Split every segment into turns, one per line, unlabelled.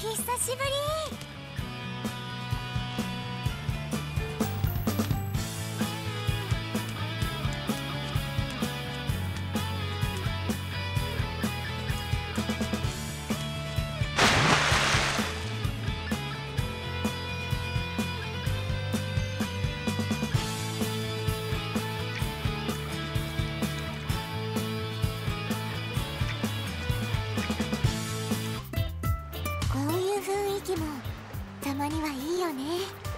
久しぶり。いう雰囲気もたまにはいいよね。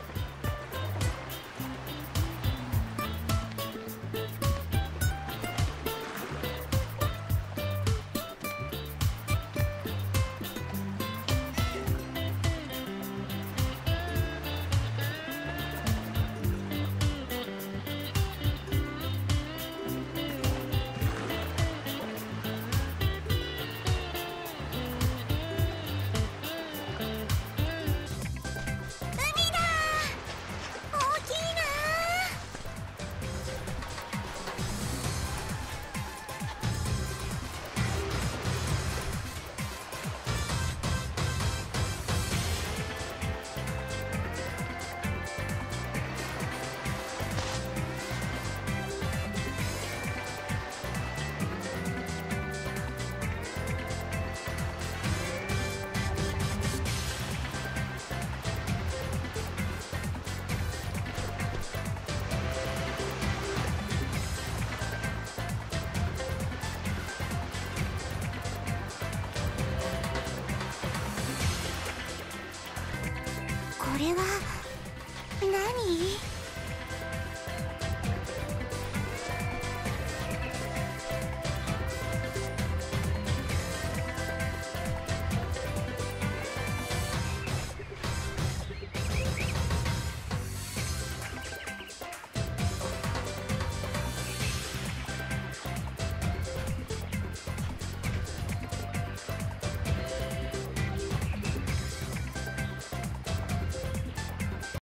れは何？